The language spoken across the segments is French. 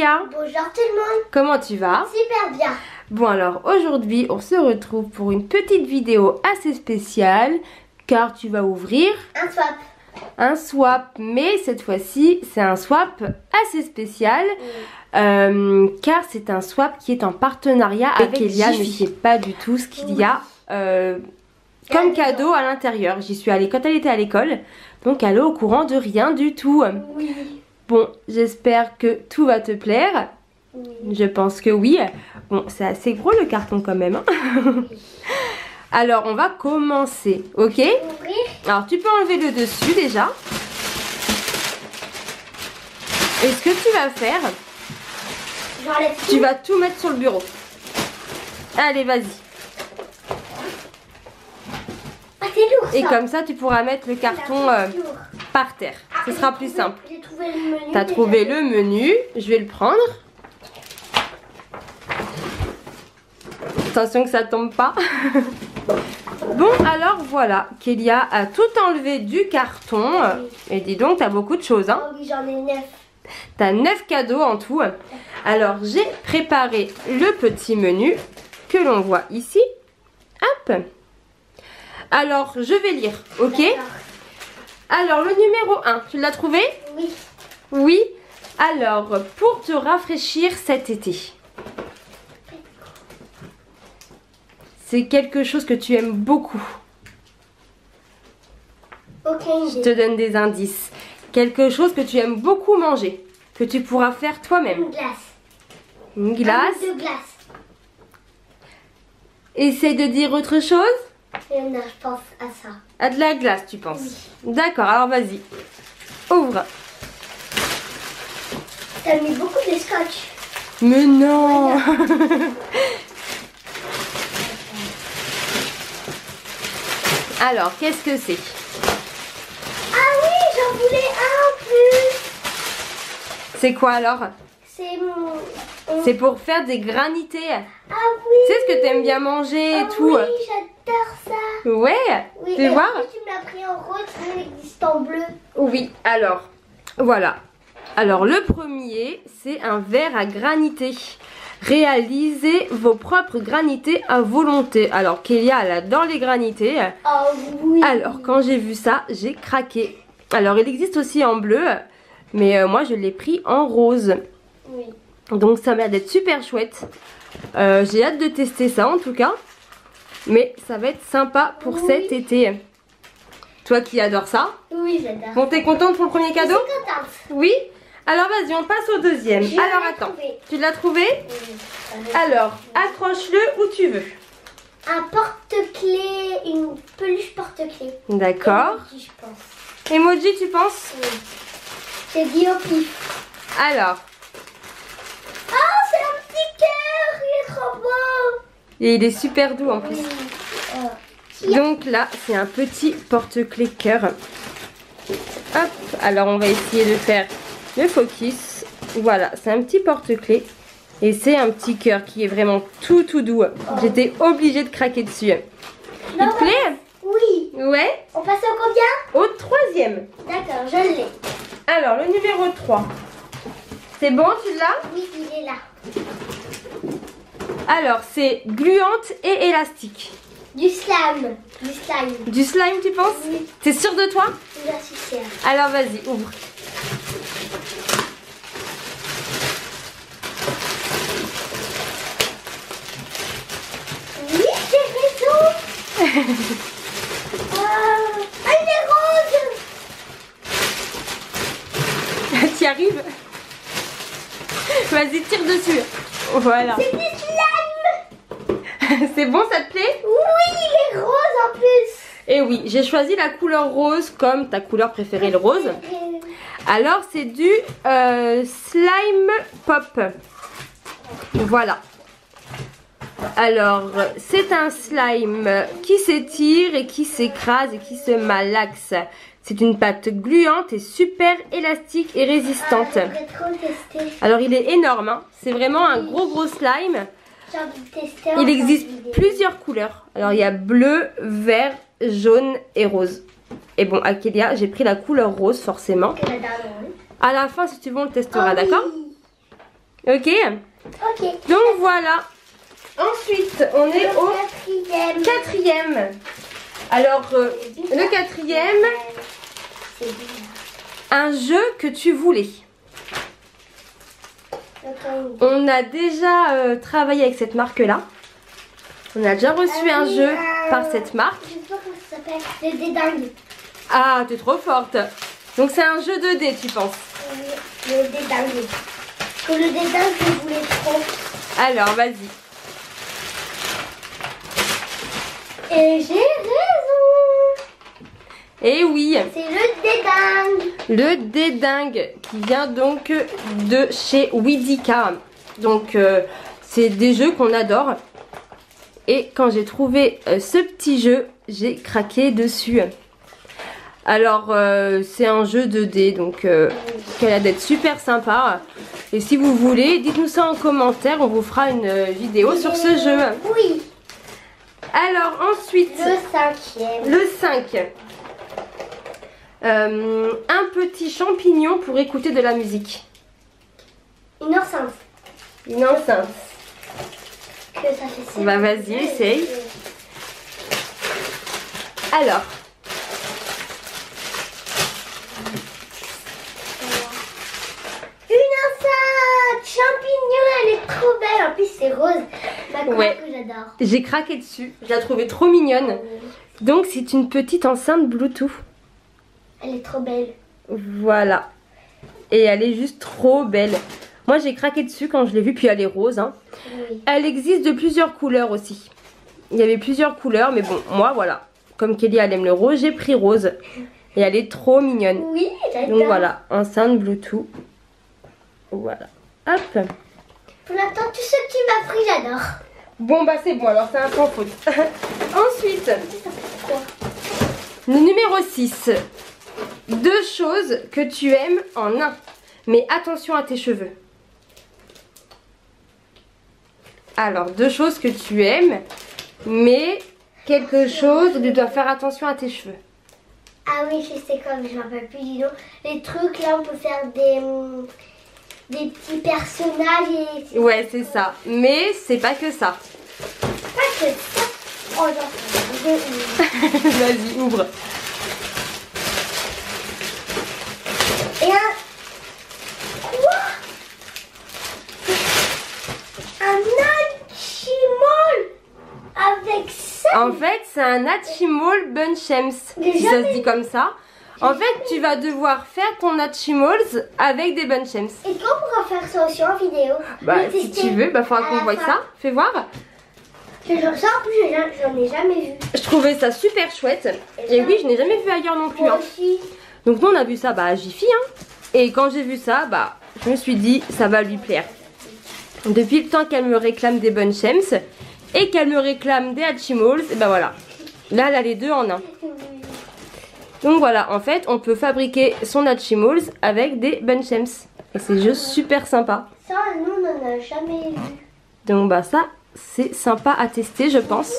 Bonjour tout le monde. Comment tu vas? Super bien. Bon alors aujourd'hui on se retrouve pour une petite vidéo assez spéciale car tu vas ouvrir Un swap. un swap mais cette fois-ci c'est un swap assez spécial euh, car c'est un swap qui est en partenariat avec, Avec Kélia. Je ne sais pas du tout ce qu'il y a euh, comme Cadeau. cadeau à l'intérieur. J'y suis allée quand elle était à l'école donc elle est au courant de rien du tout. Oui. Bon j'espère que tout va te plaire. Oui. Je pense que oui. Bon, c'est assez gros le carton quand même. hein. Alors, on va commencer, ok? Ouvrir. Alors, tu peux enlever le dessus déjà. Et ce que tu vas faire, tu vas tout mettre sur le bureau. Allez, vas-y. Ah, c'est lourd ça. Et comme ça, tu pourras mettre le carton euh. Par terre. Ah, Ce sera plus simple. T'as trouvé le menu. Je vais le prendre. Attention que ça tombe pas. bon, alors voilà. Kélia a tout enlevé du carton. Et dis donc, t'as beaucoup de choses. Hein. Oh oui, j'en ai neuf. T'as 9 cadeaux en tout. Alors, j'ai préparé le petit menu que l'on voit ici. Hop. Alors, je vais lire, ok? Alors, le numéro 1, tu l'as trouvé? Oui. Oui. Alors, pour te rafraîchir cet été. C'est quelque chose que tu aimes beaucoup. Aucune Je te donne des indices. Quelque chose que tu aimes beaucoup manger. Que tu pourras faire toi-même. Une glace. Une glace. Un de glace. Essaye de dire autre chose. Et non, je pense à ça. À de la glace, tu penses D'accord, alors vas-y. Ouvre. T'as mis beaucoup de scotch. Mais non Alors, qu'est-ce que c'est? Ah oui, j'en voulais un en plus. C'est quoi alors? C'est mon. C'est pour faire des granités. Ah oui. Tu sais ce que t'aimes bien manger et Ah tout Oui, j'adore ça. Ouais Oui, Tu vois tu me l'as pris en rose, il existe en bleu. Oui, alors, voilà. Alors, le premier, c'est un verre à granité. Réalisez vos propres granités à volonté. Alors, Kélia, elle adore les granités. Oh oui. Alors, quand j'ai vu ça, j'ai craqué. Alors, il existe aussi en bleu, mais euh, moi, je l'ai pris en rose. Oui. Donc, ça m'a l'air d'être super chouette. Euh, j'ai hâte de tester ça, en tout cas. Mais ça va être sympa pour Oui. cet été. Toi qui adores ça. Oui, j'adore. Bon, t'es contente pour le premier cadeau Je suis contente. Oui Alors, vas-y, on passe au deuxième. Je Alors, attends. trouvé. Tu l'as trouvé Oui. Alors, accroche-le où tu veux. Un porte-clés, une peluche porte-clés. D'accord. Emoji, je pense. Emoji, tu penses Oui. J'ai dit au pif. Alors, Oh, c'est un petit cœur. Il est trop beau. Et il est super doux en plus. Donc là, c'est un petit porte-clés cœur. Hop, alors on va essayer de faire le focus. Voilà, c'est un petit porte-clés. Et c'est un petit cœur qui est vraiment tout tout doux. J'étais obligée de craquer dessus. Il te plaît? Oui. Ouais. On passe au combien? Au troisième. D'accord, je l'ai. Alors, le numéro 3. C'est bon, tu l'as? Oui, il est là. Alors, c'est gluante et élastique. Du slime. Du slime. Du slime, tu penses Oui, T'es sûre de toi je suis sûre. Alors, vas-y, ouvre. Oui, j'ai raison. Ah, ah, il est rose. T'y arrives Vas-y, tire dessus. Voilà. C'est. C'est bon, ça te plaît Oui, il est rose en plus. Et oui, j'ai choisi la couleur rose comme ta couleur préférée, le rose. Alors, c'est du euh, slime pop. Voilà. Alors, c'est un slime qui s'étire et qui s'écrase et qui se malaxe. C'est une pâte gluante et super élastique et Ah, résistante. tester. Alors, il est énorme. hein. C'est vraiment un gros gros slime. Il existe plusieurs couleurs. Alors, il y a bleu, vert, jaune et rose. Et bon, à Kélia, j'ai pris la couleur rose, forcément. À la fin, si tu veux, on le testera, Oh d'accord? Oui. Ok Ok. Donc voilà. Ensuite, on est au quatrième. quatrième. Alors, euh, le quatrième, un jeu que tu voulais. On a déjà euh, travaillé avec cette marque-là. On a déjà reçu Ah un oui, jeu euh, par cette marque. Je sais pas comment ça s'appelle. Le dédingue. Ah, t'es trop forte. Donc c'est un jeu 2D, tu penses Oui, Le dédingue. Que le dédingue, je voulais trop. Alors, vas-y. Et j'ai. Et oui, C'est le dédingue. le dédingue qui vient donc de chez Widika. Donc euh, c'est des jeux qu'on adore. Et quand j'ai trouvé euh, ce petit jeu, j'ai craqué dessus. Alors euh, c'est un jeu 2D donc qui a l'air d'être super sympa. Et si vous voulez, dites-nous ça en commentaire, on vous fera une vidéo sur ce jeu. Oui. Alors ensuite, Le cinquième. le 5. Euh, un petit champignon pour écouter de la musique. Une enceinte. Une enceinte. Que ça fait ça. Bah, vas-y, essaye. Alors, Une enceinte Champignon, elle est trop belle. En plus, c'est rose. Ma Ouais. que j'adore. j'ai craqué dessus. Je la trouvais trop mignonne. Donc, c'est une petite enceinte Bluetooth. Elle est trop belle. Voilà. Et elle est juste trop belle. Moi, j'ai craqué dessus quand je l'ai vue, puis elle est rose. hein. Oui. Elle existe de plusieurs couleurs aussi. Il y avait plusieurs couleurs, mais bon, moi, voilà. Comme Kelly, elle aime le rose, j'ai pris rose. Et elle est trop mignonne. Oui, j'adore. Donc voilà, enceinte Bluetooth. Voilà. Hop. Pour l'instant, tout ce que tu m'as pris, j'adore. Bon bah c'est bon, alors c'est un sans faute. Ensuite, le numéro 6. Deux choses que tu aimes en un. Mais attention à tes cheveux. Alors, deux choses que tu aimes, mais quelque chose où tu dois faire attention à tes cheveux. Ah oui, je sais comme, je m'en rappelle plus du nom. Les trucs, là, on peut faire des, des petits personnages et... Ouais, c'est ça. Mais c'est pas que ça. Pas que ça. Oh non, je- Vas-y, ouvre. Et un... Quoi? Un Archimol Avec ça En fait, c'est un Hatchimal Bunchems, si ça se dit comme ça. En fait, tu vas devoir faire ton Hatchimals avec des Bunchems. Est-ce qu'on pourra faire ça aussi en vidéo? Bah, si tu veux, bah, faudra qu'on fin. ça. Fais voir. Je- Ça, en plus, je- j'en ai jamais vu. Je trouvais ça super chouette. Et oui, je n'ai jamais vu ailleurs non plus. Moi hein. aussi. Donc, nous, on a vu ça bah, à Jiffy. Hein. Et quand j'ai vu ça, bah, je me suis dit, ça va lui plaire. Depuis le temps qu'elle me réclame des Bunchems et qu'elle me réclame des Hatchimals, et bah voilà. Là, elle a les deux en un. Donc voilà, en fait, on peut fabriquer son Hatchimals avec des Bunchems. Et c'est juste super sympa. Ça, nous, on n'en a jamais vu. Donc bah ça, c'est sympa à tester, je pense.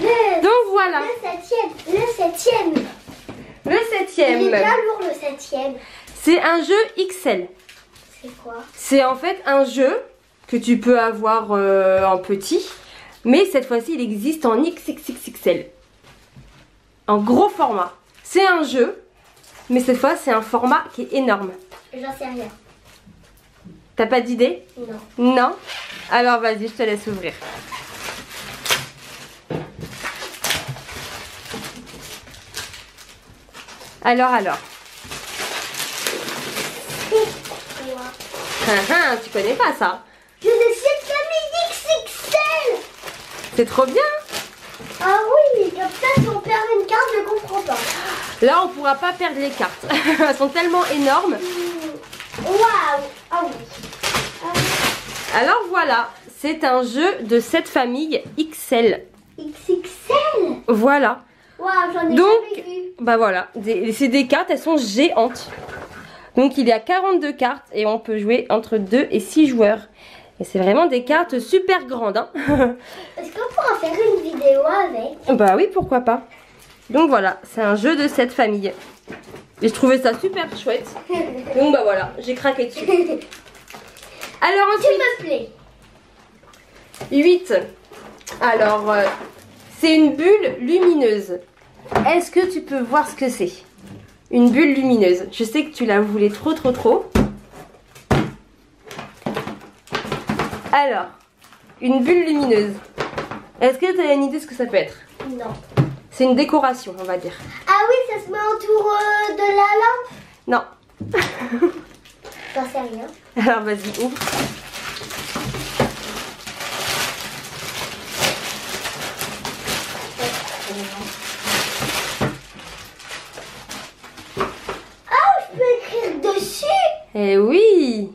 Le, Donc voilà, le septième. Le septième. Le Il est septième. bien lourd, le septième. C'est un jeu XL. C'est quoi? C'est en fait un jeu que tu peux avoir euh, en petit, mais cette fois-ci il existe en XXXXL. En gros format. C'est un jeu, mais cette fois c'est un format qui est énorme. J'en sais rien. T'as pas d'idée? Non. Non? Alors vas-y, je te laisse ouvrir. Alors, alors. C'est quoi Hein, hein, tu connais pas ça Je de cette famille XXL C'est trop bien Ah oui, comme ça, si on perd une carte, je comprends pas. Là, on pourra pas perdre les cartes. Elles sont tellement énormes. Waouh Ah oui. Ah, Alors voilà, c'est un jeu de cette famille XL. XXL Voilà. Ai Donc, bah voilà, c'est des cartes, elles sont géantes. Donc il y a 42 cartes et on peut jouer entre 2 et 6 joueurs. Et c'est vraiment des cartes super grandes. Hein Est-ce qu'on pourra faire une vidéo avec? Bah oui, pourquoi pas. Donc voilà, c'est un jeu de cette famille. Et je trouvais ça super chouette. Donc bah voilà, j'ai craqué dessus. Alors Tu ensuite, me plais. 8. Alors, euh, c'est une bulle lumineuse. Est-ce que tu peux voir ce que c'est? Une bulle lumineuse. Je sais que tu la voulais trop trop trop. Alors, une bulle lumineuse. Est-ce que tu as une idée de ce que ça peut être? Non. C'est une décoration, on va dire. Ah oui, ça se met autour euh, de la lampe? Non. J'en sais rien. Alors vas-y, ouvre. Ah, je peux écrire dessus Eh oui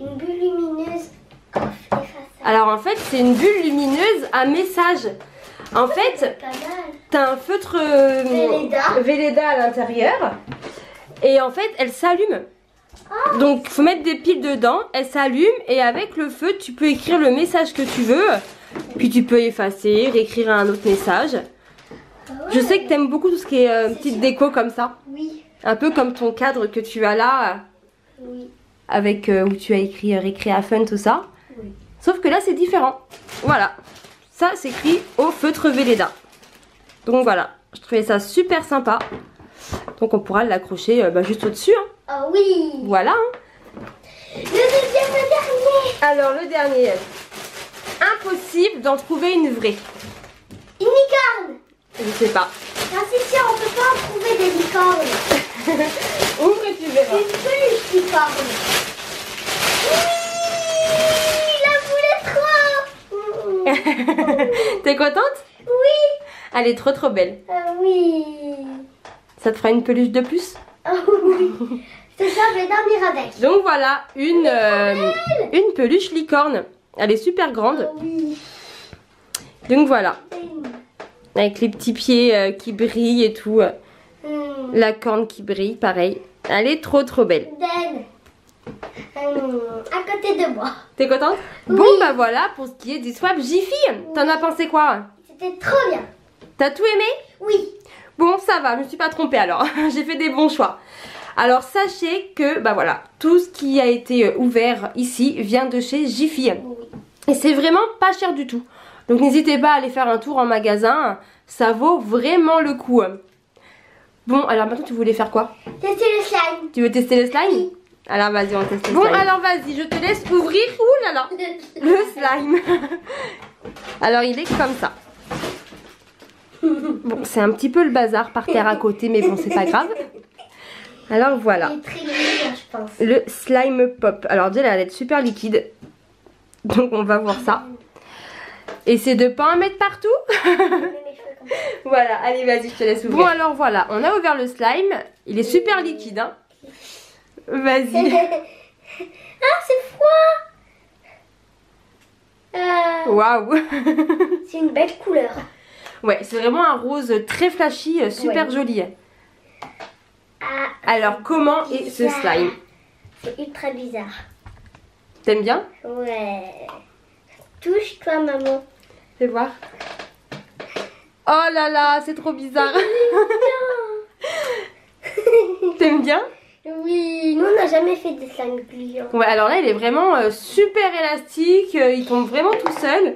Une bulle lumineuse. Oh, fais face à- Alors en fait, c'est une bulle lumineuse à message. En fait, t'as un feutre euh. Velleda à l'intérieur. Et en fait, elle s'allume. Ah. Donc, faut mettre des piles dedans, elle s'allume et avec le feu, tu peux écrire le message que tu veux. Puis tu peux effacer, réécrire un autre message. Ah Je sais que t'aimes beaucoup tout ce qui est euh, petite déco comme ça. Oui, Un peu comme ton cadre que tu as là, oui. avec euh, où tu as écrit euh, Récréa Fun, tout ça. Sauf que là, c'est différent. Voilà. Ça, c'est écrit au feutre Velleda. Donc voilà, je trouvais ça super sympa. Donc on pourra l'accrocher euh, bah, juste au-dessus. hein. Ah oui. Voilà. hein. Le deuxième, le dernier. Alors le dernier. Impossible d'en trouver une vraie. Une licorne. Je sais pas. Non, c'est sûr, on peut pas en trouver des licornes. Ouvre et tu verras? Une peluche licorne. Oui. T'es contente? Oui. Elle est trop trop belle. Ah oui. Ça te fera une peluche de plus? Ah oui. C'est ça, je vais dormir avec. Donc voilà, une, euh, une peluche licorne. Elle est super grande. Ah oui. Donc voilà, avec les petits pieds euh, qui brillent et tout. euh. La corne qui brille, pareil. Elle est trop trop belle. Hmm, À côté de moi. T'es contente Oui. Bon bah voilà pour ce qui est du swap Jiffy. T'en as pensé quoi C'était trop bien. T'as tout aimé Oui. Bon ça va, je me suis pas trompée alors. J'ai fait des bons choix. Alors sachez que bah voilà, tout ce qui a été euh, ouvert ici vient de chez Jiffy. Oui. Et c'est vraiment pas cher du tout. Donc n'hésitez pas à aller faire un tour en magasin, ça vaut vraiment le coup. Bon, alors maintenant tu voulais faire quoi Tester le slime. Tu veux tester le slime Alors vas-y, on teste. Bon, alors vas-y, je te laisse ouvrir. Ouh là là Le slime Alors il est comme ça. Bon, c'est un petit peu le bazar par terre à côté, mais bon, c'est pas grave. Alors voilà, Il est très je pense. le slime pop. Alors déjà, elle a l'air super liquide. Donc on va voir ça. Et c'est de pas en mettre partout. Voilà, allez vas-y, je te laisse ouvrir. Bon alors voilà, on a ouvert le slime. Il est super liquide. Hein. Vas-y. ah, c'est froid. Euh, Waouh c'est une belle couleur. Ouais, c'est vraiment un rose très flashy, euh, super Ouais. joli. Ah, Alors comment est ce slime? C'est ultra bizarre. T'aimes bien? Ouais. Touche-toi, maman. Fais voir. Oh là là, c'est trop bizarre. T'aimes bien? Oui, nous on n'a jamais fait de slime gluant. Ouais, alors là, il est vraiment euh, super élastique. euh, il tombe vraiment tout seul.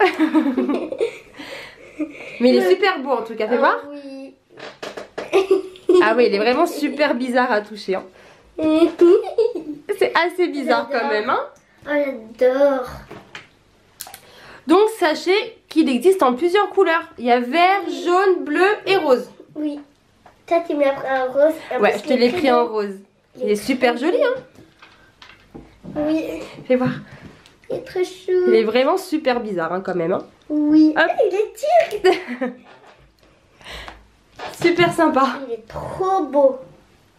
Mais il est super beau en tout cas, fais voir. Ah oui. Ah oui, il est vraiment super bizarre à toucher. hein. C'est assez bizarre quand même. Hein Oh, j'adore. Donc sachez qu'il existe en plusieurs couleurs. Il y a vert, jaune, bleu et rose. Oui. Toi, tu me l'as pris en rose. Ouais, je te l'ai pris en rose. Il est super joli, hein Oui, Fais voir. il est très chou. Il est vraiment super bizarre hein, quand même. Hein Oui. Hop. Il est dur. super sympa. Il est trop beau.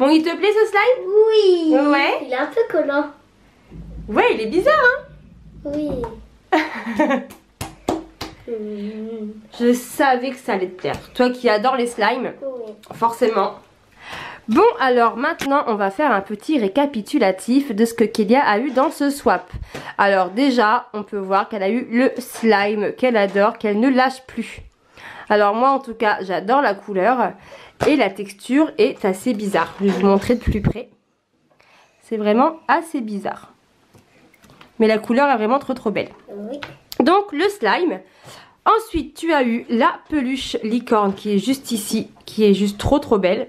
Bon, il te plaît ce slime? Oui. Ouais. Il est un peu collant. Ouais, il est bizarre, Oui. hein Hmm, Je savais que ça allait te plaire. Toi qui adores les slimes, Oui. forcément. Bon, alors maintenant, on va faire un petit récapitulatif de ce que Kélia a eu dans ce swap. Alors déjà, on peut voir qu'elle a eu le slime qu'elle adore, qu'elle ne lâche plus. Alors moi en tout cas j'adore la couleur et la texture est assez bizarre. Je vais vous montrer de plus près. C'est vraiment assez bizarre. Mais la couleur est vraiment trop trop belle. Oui. Donc le slime. Ensuite tu as eu la peluche licorne qui est juste ici, qui est juste trop trop belle.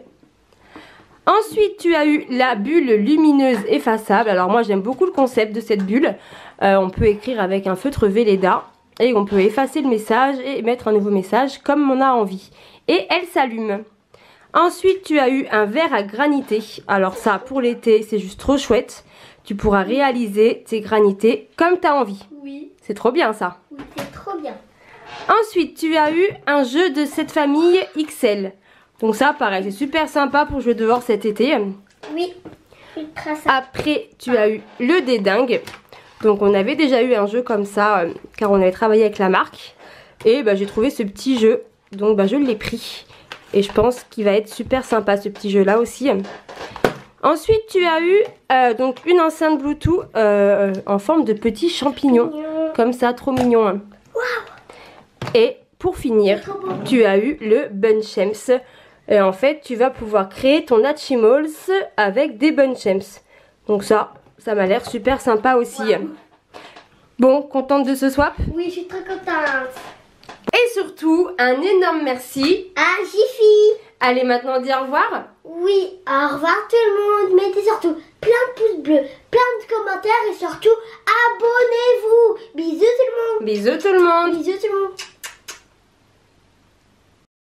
Ensuite, tu as eu la bulle lumineuse effaçable. Alors moi, j'aime beaucoup le concept de cette bulle. Euh, on peut écrire avec un feutre Velleda et on peut effacer le message et mettre un nouveau message comme on a envie. Et elle s'allume. Ensuite, tu as eu un verre à granité. Alors ça, pour l'été, c'est juste trop chouette. Tu pourras réaliser tes granités comme tu as envie. Oui. C'est trop bien ça. Oui, c'est trop bien. Ensuite, tu as eu un jeu de cette famille XL. Donc ça, pareil, c'est super sympa pour jouer dehors cet été. Oui. Ultra sympa. Après, tu as eu le dédingue. Donc on avait déjà eu un jeu comme ça, euh, car on avait travaillé avec la marque. Et bah, j'ai trouvé ce petit jeu, donc bah, je l'ai pris. Et je pense qu'il va être super sympa ce petit jeu là aussi. Ensuite, tu as eu euh, donc une enceinte Bluetooth euh, en forme de petits champignons. Comme ça, trop mignon. Et pour finir, tu as eu le Bunchems. Et en fait, tu vas pouvoir créer ton Hatchimals avec des Bunchems. Donc ça, ça m'a l'air super sympa aussi. Bon, contente de ce swap? Oui, je suis très contente. Et surtout, un énorme merci. Ah, Jiffy. Allez maintenant dire au revoir. Oui, au revoir tout le monde. Mettez surtout plein de pouces bleus, plein de commentaires et surtout abonnez-vous. Bisous tout le monde. Bisous tout le monde Bisous tout le monde.